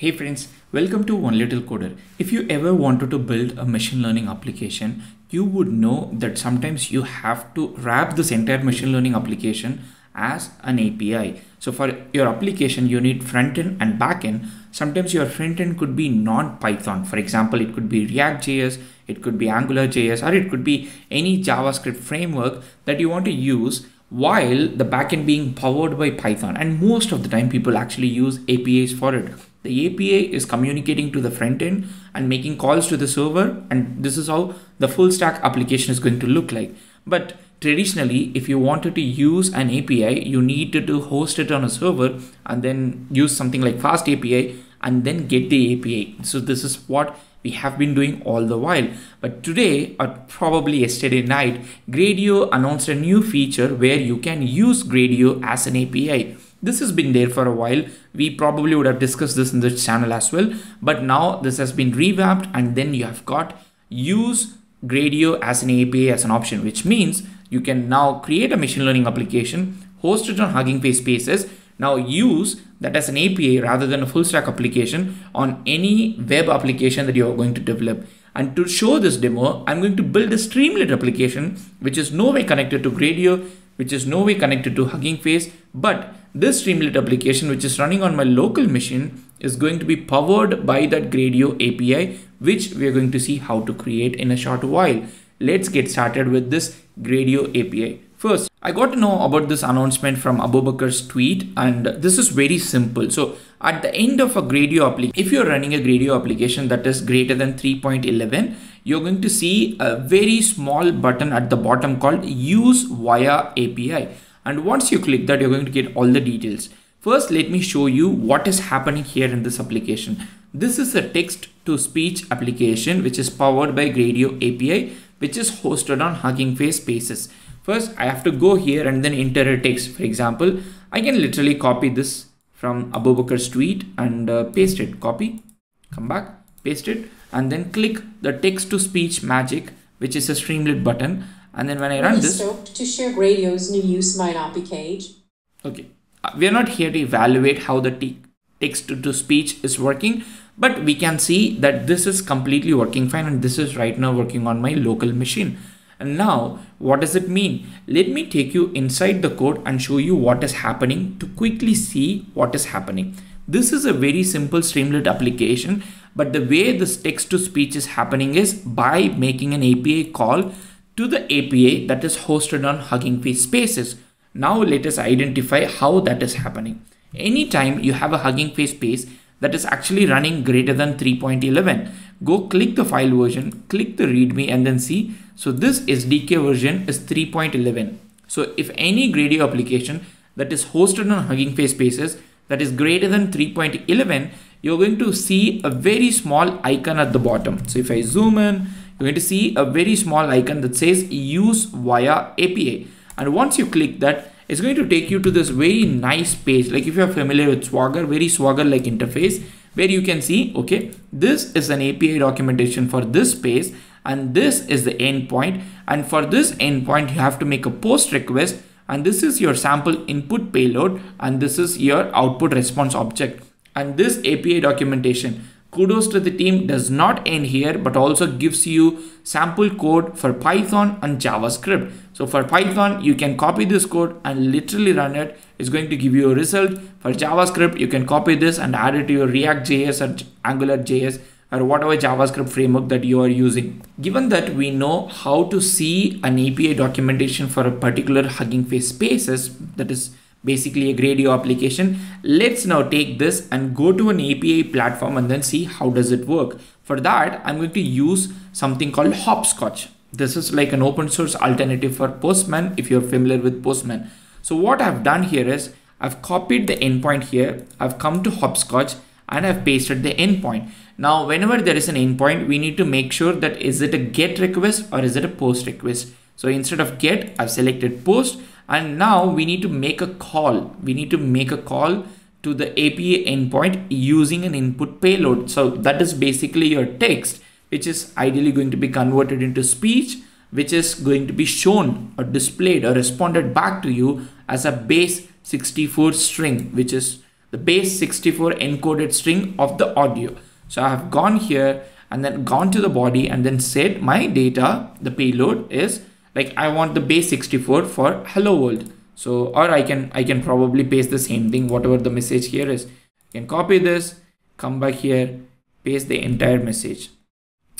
Hey friends, welcome to One Little Coder. If you ever wanted to build a machine learning application, you would know that sometimes you have to wrap this entire machine learning application as an API. So for your application, you need front end and back end. Sometimes your front end could be non-Python. For example, it could be React.js, it could be AngularJS, or it could be any JavaScript framework that you want to use while the backend being powered by Python. And most of the time people actually use APIs for it. The API is communicating to the front end and making calls to the server. And this is how the full stack application is going to look like. But traditionally, if you wanted to use an API, you needed to host it on a server and then use something like FastAPI and then get the API. So this is what we have been doing all the while. But today, or probably yesterday night, Gradio announced a new feature where you can use Gradio as an API. This has been there for a while. We probably would have discussed this in this channel as well. But now this has been revamped and then you have got use Gradio as an API as an option, which means you can now create a machine learning application, host it on Hugging Face Spaces, now use that as an API rather than a full stack application on any web application that you are going to develop. And to show this demo, I'm going to build a Streamlit application, which is no way connected to Gradio, which is no way connected to Hugging Face, but this Streamlit application, which is running on my local machine, is going to be powered by that Gradio API, which we are going to see how to create in a short while. Let's get started with this Gradio API. First, I got to know about this announcement from Abubakar's tweet and this is very simple. So at the end of a Gradio application, if you're running a Gradio application that is greater than 3.11, you're going to see a very small button at the bottom called use via API. And once you click that, you're going to get all the details. First, let me show you what is happening here in this application. This is a text to speech application, which is powered by Gradio API, which is hosted on Hugging Face Spaces. First, I have to go here and then enter a text. For example, I can literally copy this from Abubakar's tweet and uh, paste it. Copy, come back, paste it, and then click the text to speech magic, which is a Streamlit button. And then when I run this, to share Gradio's new use might not be caged. Okay, uh, we are not here to evaluate how the text to speech is working, but we can see that this is completely working fine, and this is right now working on my local machine. And now, what does it mean? Let me take you inside the code and show you what is happening to quickly see what is happening. This is a very simple Streamlit application, but the way this text to speech is happening is by making an API call to the API that is hosted on Hugging Face Spaces. Now let us identify how that is happening. Anytime you have a Hugging Face space that is actually running greater than 3.11, go click the file version, click the readme and then see so this SDK version is 3.11. So if any Gradio application that is hosted on Hugging Face Spaces that is greater than 3.11, you're going to see a very small icon at the bottom. So if I zoom in, you're going to see a very small icon that says use via API. And once you click that, it's going to take you to this very nice page. Like if you're familiar with Swagger, very Swagger like interface where you can see, okay, this is an API documentation for this space and this is the endpoint and for this endpoint you have to make a post request and this is your sample input payload and this is your output response object and this API documentation kudos to the team does not end here but also gives you sample code for Python and JavaScript. So for Python you can copy this code and literally run it. It's going to give you a result. For JavaScript you can copy this and add it to your React.js or AngularJS or whatever JavaScript framework that you are using. Given that we know how to see an API documentation for a particular Hugging Face spaces, that is basically a Gradio application, let's now take this and go to an API platform and then see how does it work. For that, I'm going to use something called Hoppscotch. This is like an open source alternative for Postman if you're familiar with Postman. So what I've done here is I've copied the endpoint here. I've come to Hoppscotch and I've pasted the endpoint. Now, whenever there is an endpoint, we need to make sure that is it a get request or is it a post request. So instead of get, I've selected post and now we need to make a call. We need to make a call to the API endpoint using an input payload. So that is basically your text, which is ideally going to be converted into speech, which is going to be shown or displayed or responded back to you as a base 64 string, which is the base 64 encoded string of the audio. So I have gone here and then gone to the body and then said my data, the payload is like I want the base 64 for hello world. So, or I can, I can probably paste the same thing, whatever the message here is. You can copy this, come back here, paste the entire message.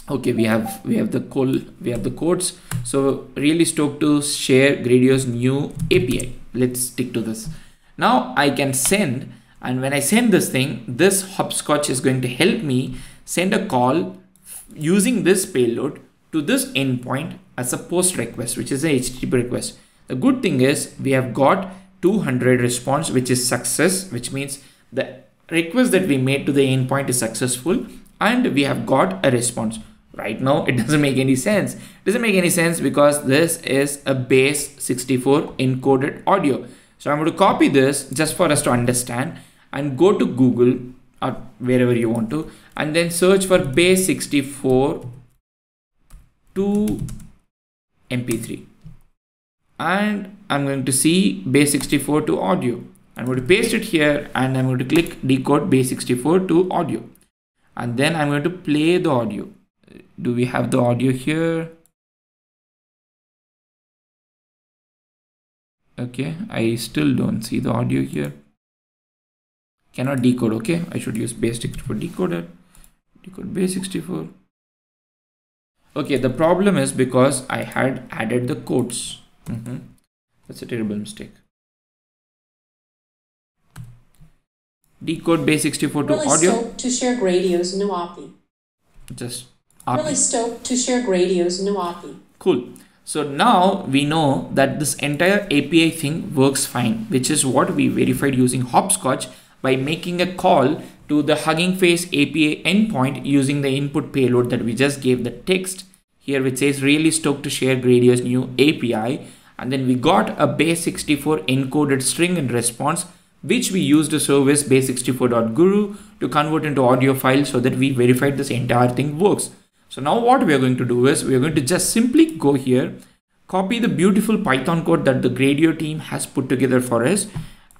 Okay, we have, we have the call we have the codes. So really stoked to share Gradio's new API. Let's stick to this. Now I can send, and when I send this thing, this Hoppscotch is going to help me send a call using this payload to this endpoint as a post request, which is a HTTP request. The good thing is we have got 200 response, which is success, which means the request that we made to the endpoint is successful and we have got a response. Right? Now, it doesn't make any sense. It doesn't make any sense because this is a base 64 encoded audio. So I'm going to copy this just for us to understand and go to Google or wherever you want to and then search for base 64 to mp3 and I'm going to see base 64 to audio. I'm going to paste it here and I'm going to click decode base 64 to audio. And then I'm going to play the audio do we have the audio here? Okay I still don't see the audio here. Cannot decode okay? I should use base 64 decoder. Decode base 64 okay the problem is because I had added the codes. Mm -hmm. that's a terrible mistake. Decode base 64 to really audio. to share Gradio's new API just API. really stoked to share Gradio's new API cool so now we know that this entire API thing works fine which is what we verified using Hoppscotch by making a call to the Hugging Face API endpoint using the input payload that we just gave the text here which says really stoked to share Gradio's new API and then we got a base64 encoded string in response which we used to service base64.guru to convert into audio file so that we verified this entire thing works. So now what we are going to do is we are going to just simply go here, copy the beautiful Python code that the Gradio team has put together for us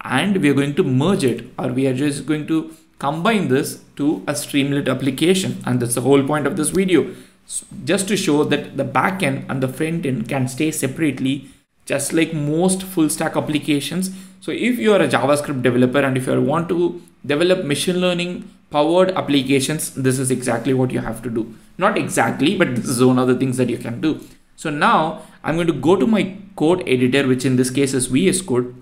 and we are going to merge it or we are just going to combine this to a Streamlit application. And that's the whole point of this video. So just to show that the backend and the front end can stay separately, just like most full stack applications. So if you are a JavaScript developer and if you want to develop machine learning powered applications, this is exactly what you have to do. Not exactly, but this is one of the things that you can do. So now I'm going to go to my code editor, which in this case is VS Code,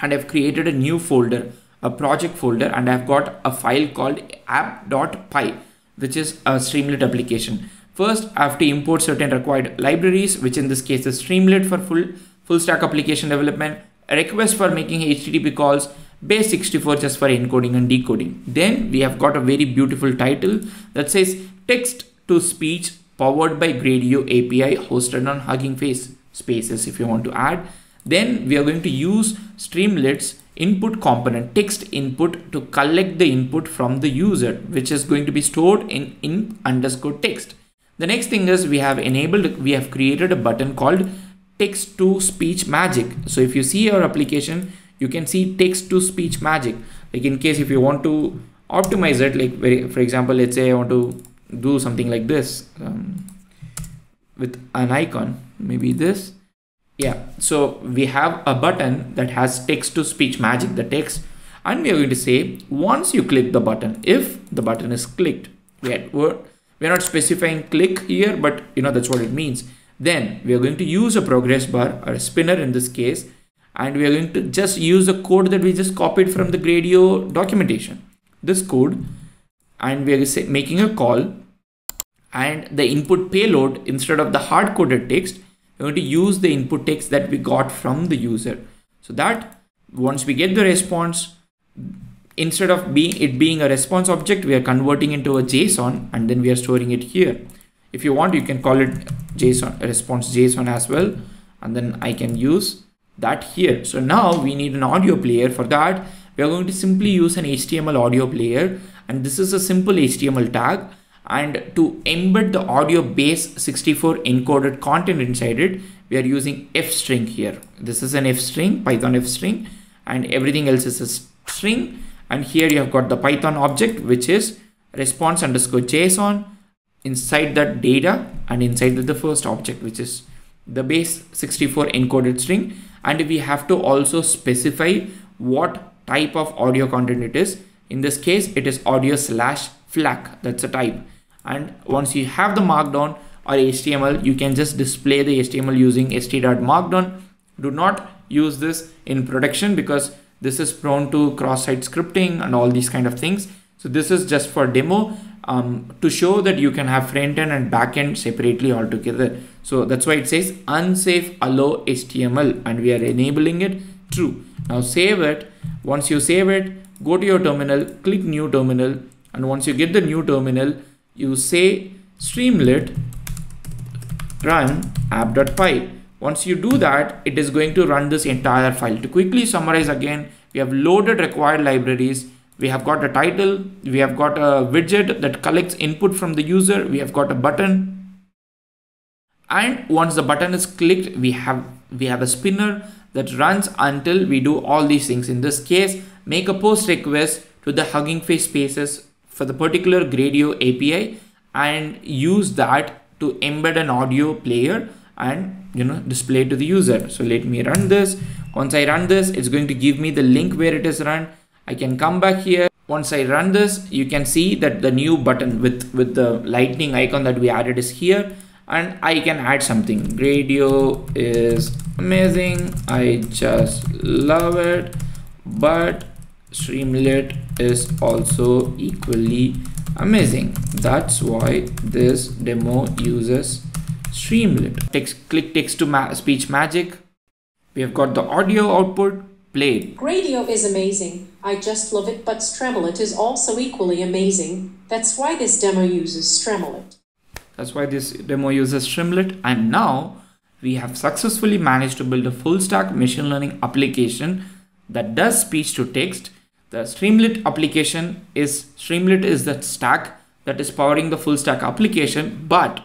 and I've created a new folder a project folder and I've got a file called app.py which is a Streamlit application. First, I have to import certain required libraries, which in this case is Streamlit for full, full stack application development, a request for making HTTP calls, base64 just for encoding and decoding. Then we have got a very beautiful title that says text to speech powered by Gradio API hosted on Hugging Face spaces if you want to add. Then we are going to use Streamlit's input component text input to collect the input from the user which is going to be stored in in underscore text the next thing is we have enabled we have created a button called text to speech magic so if you see our application you can see text to speech magic. Like in case if you want to optimize it like for example let's say i want to do something like this um, with an icon maybe this. Yeah so we have a button that has text to speech magic the text. And we are going to say once you click the button if the button is clicked we are, we're not specifying click here but you know that's what it means. Then we are going to use a progress bar or a spinner in this case and we are going to just use the code that we just copied from the Gradio documentation. This code and we are making a call and the input payload instead of the hard coded text we're going to use the input text that we got from the user. So that once we get the response instead of being it being a response object we are converting into a json and then we are storing it here. If you want you can call it json response json as well and then i can use that here. So now we need an audio player for that. We are going to simply use an html audio player and this is a simple html tag and to embed the audio base 64 encoded content inside it we are using f string here. This is an f string python f string and everything else is a string. And here you have got the python object which is response underscore json inside that data and inside the first object which is the base 64 encoded string and we have to also specify what type of audio content it is. In this case it is audio slash FLAC. That's a type. And once you have the markdown or HTML you can just display the HTML using st.markdown do not use this in production because this is prone to cross-site scripting and all these kind of things. So this is just for demo um, to show that you can have front end and back end separately altogether so that's why it says unsafe allow HTML and we are enabling it true. Now save it. Once you save it go to your terminal click new terminal and once you get the new terminal you say streamlit run app.py once you do that it is going to run this entire file. To quickly summarize again we have loaded required libraries. We have got a title. We have got a widget that collects input from the user. We have got a button and once the button is clicked we have we have a spinner that runs until we do all these things. In this case make a post request to the hugging face spaces for the particular gradio api and use that to embed an audio player and you know display to the user. So let me run this. Once i run this it's going to give me the link where it is run. I can come back here. Once i run this you can see that the new button with with the lightning icon that we added is here and I can add something. Gradio is amazing. I just love it. But Streamlit is also equally amazing. That's why this demo uses Streamlit. Text, click text to ma speech magic. We have got the audio output played. Gradio is amazing. I just love it, but Streamlit is also equally amazing. That's why this demo uses Streamlit. That's why this demo uses Streamlit. And now we have successfully managed to build a full stack machine learning application that does speech to text. The Streamlit application is Streamlit is the stack that is powering the full stack application, but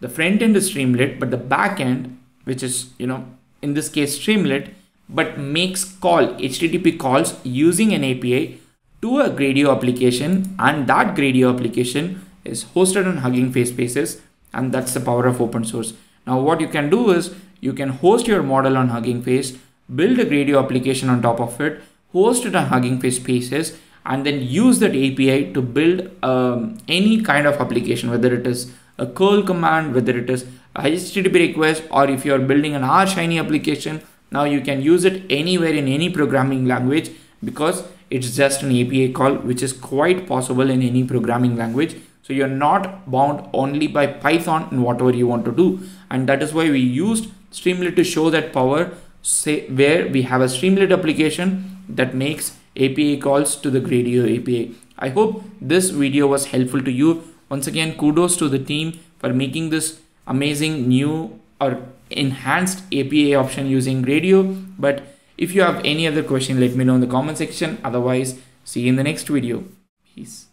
the front end is Streamlit, but the back end, which is, you know, in this case Streamlit, but makes call HTTP calls using an API to a Gradio application and that Gradio application is hosted on Hugging Face Spaces and that's the power of open source. Now what you can do is you can host your model on Hugging Face, build a Gradio application on top of it, host it on Hugging Face Spaces and then use that API to build um, any kind of application, whether it is a curl command, whether it is a HTTP request, or if you're building an R Shiny application, now you can use it anywhere in any programming language because it's just an API call, which is quite possible in any programming language. So you're not bound only by Python in whatever you want to do. And that is why we used Streamlit to show that power say where we have a Streamlit application that makes API calls to the Gradio API. I hope this video was helpful to you. Once again, kudos to the team for making this amazing new or enhanced API option using Gradio. But if you have any other question, let me know in the comment section. Otherwise, see you in the next video. Peace.